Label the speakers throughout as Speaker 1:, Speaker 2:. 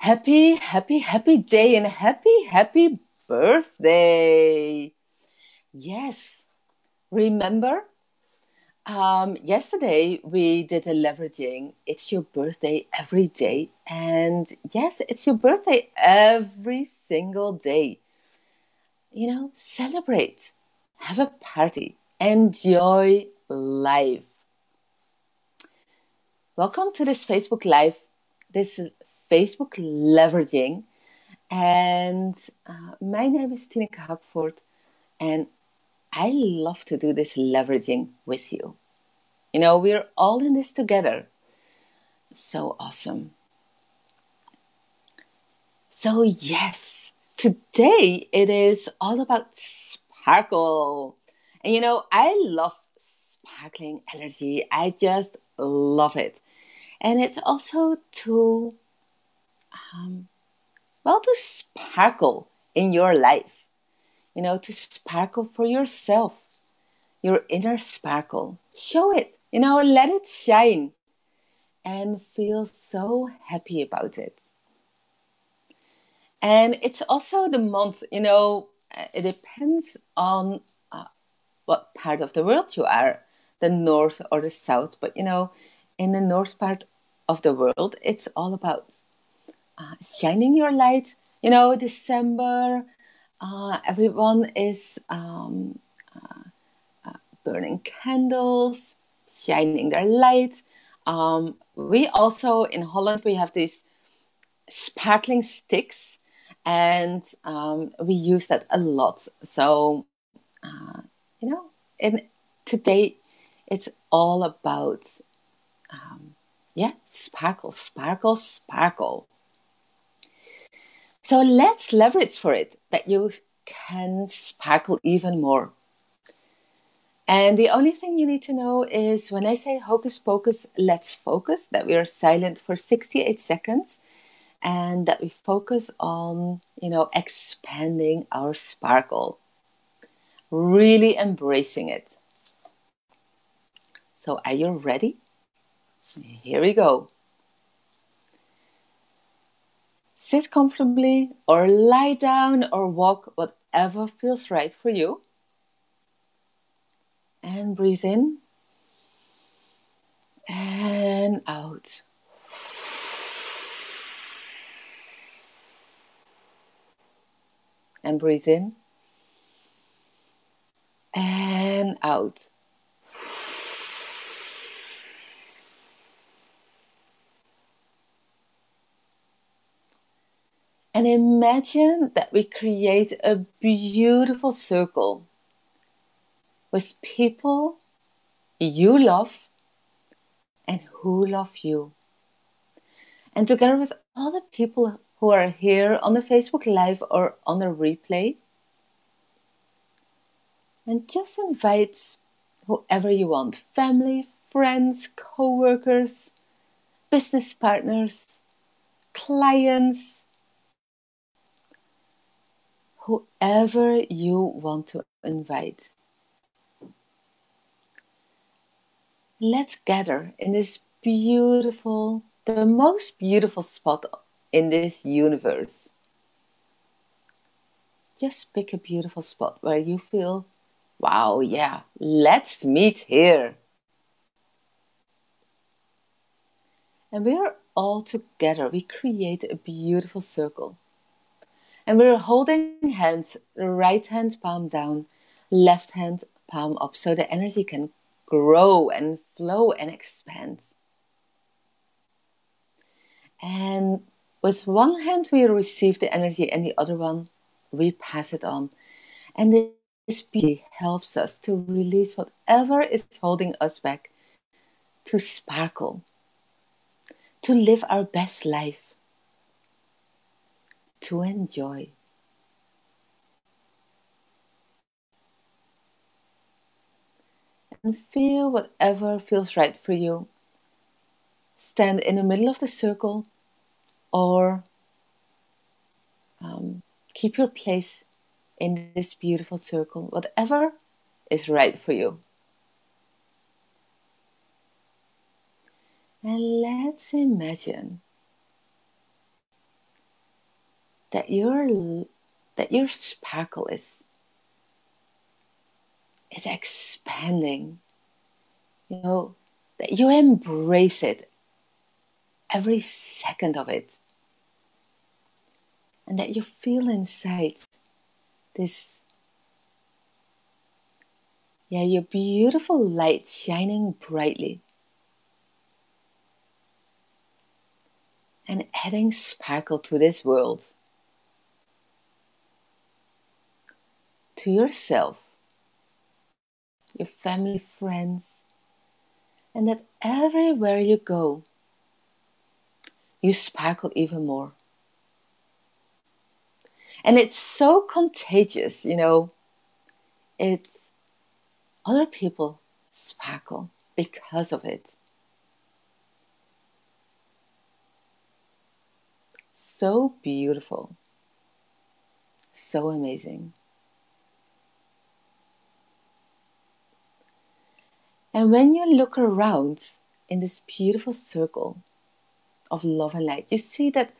Speaker 1: Happy, happy, happy day and happy, happy birthday. Yes, remember? Um, yesterday we did a leveraging. It's your birthday every day. And yes, it's your birthday every single day. You know, celebrate, have a party, enjoy life. Welcome to this Facebook Live, this Facebook leveraging. And uh, my name is Tineke Hakvoort, and I love to do this leveraging with you. You know, we're all in this together. So awesome. So, yes, today it is all about sparkle. And you know, I love sparkling energy, I just love it and it's also to um, well to sparkle in your life you know to sparkle for yourself your inner sparkle. Show it you know let it shine and feel so happy about it. And it's also the month you know uh, it depends on uh, what part of the world you are the north or the south but you know in the north part of the world, it's all about uh, shining your light. You know, December, uh, everyone is um, uh, uh burning candles, shining their light. Um, we also in Holland we have these sparkling sticks, and um, we use that a lot. So, uh, you know, in today it's all about um, yeah, sparkle, sparkle, sparkle. So let's leverage for it that you can sparkle even more. And the only thing you need to know is when I say hocus pocus, let's focus, that we are silent for 68 seconds and that we focus on, you know, expanding our sparkle, really embracing it. So, are you ready? Here we go. Sit comfortably or lie down or walk, whatever feels right for you. And breathe in and out. And breathe in and out. And imagine that we create a beautiful circle with people you love and who love you. And together with all the people who are here on the Facebook Live or on the replay, and just invite whoever you want family, friends, co workers, business partners, clients whoever you want to invite. Let's gather in this beautiful, the most beautiful spot in this universe. Just pick a beautiful spot where you feel, wow, yeah, let's meet here. And we're all together, we create a beautiful circle. And we're holding hands, right hand palm down, left hand palm up, so the energy can grow and flow and expand. And with one hand, we receive the energy, and the other one, we pass it on. And this helps us to release whatever is holding us back, to sparkle, to live our best life to enjoy. And feel whatever feels right for you. Stand in the middle of the circle or um, keep your place in this beautiful circle, whatever is right for you. And let's imagine that your that your sparkle is is expanding. You know, that you embrace it every second of it. And that you feel inside this yeah, your beautiful light shining brightly. And adding sparkle to this world. To yourself, your family, friends, and that everywhere you go, you sparkle even more. And it's so contagious, you know. It's other people sparkle because of it. So beautiful. So amazing. And when you look around in this beautiful circle of love and light, you see that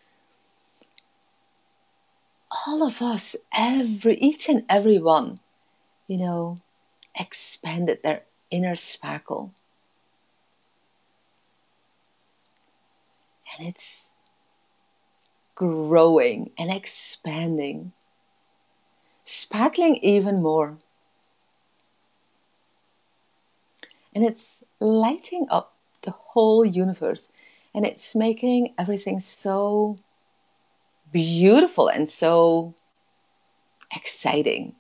Speaker 1: all of us, every each and every one, you know, expanded their inner sparkle. And it's growing and expanding, sparkling even more. And it's lighting up the whole universe and it's making everything so beautiful and so exciting.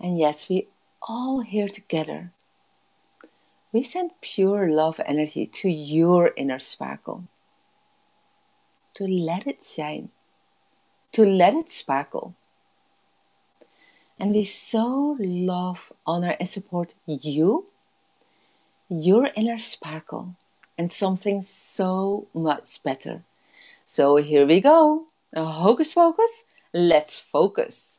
Speaker 1: And yes, we all here together. We send pure love energy to your inner sparkle. To let it shine. To let it sparkle. And we so love, honor, and support you, your inner sparkle, and something so much better. So here we go. Hocus pocus, let's focus.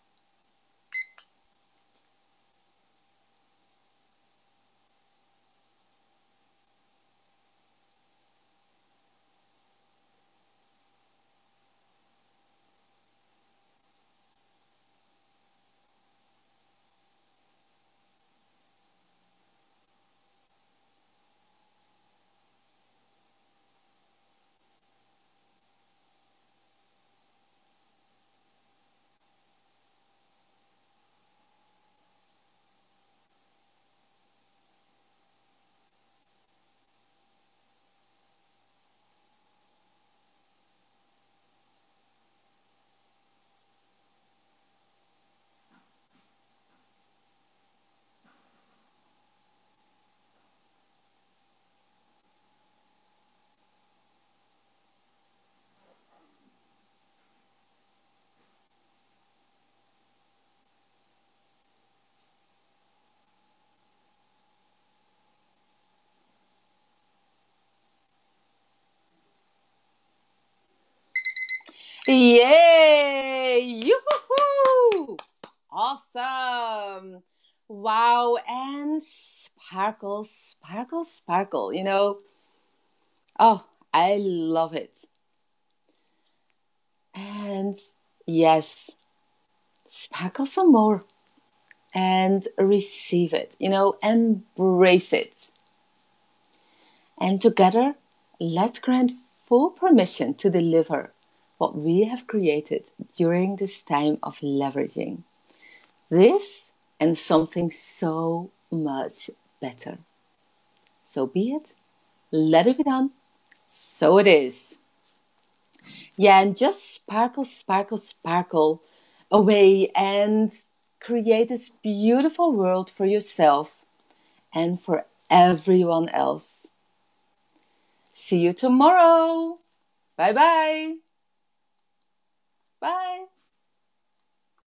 Speaker 1: Yay! Yoo-hoo! Awesome! Wow! And sparkle, sparkle, sparkle. You know, oh, I love it. And yes, sparkle some more and receive it. You know, embrace it. And together, let's grant full permission to deliver what we have created during this time of leveraging. This and something so much better. So be it. Let it be done. So it is. Yeah, and just sparkle, sparkle, sparkle away and create this beautiful world for yourself and for everyone else. See you tomorrow. Bye bye. Bye.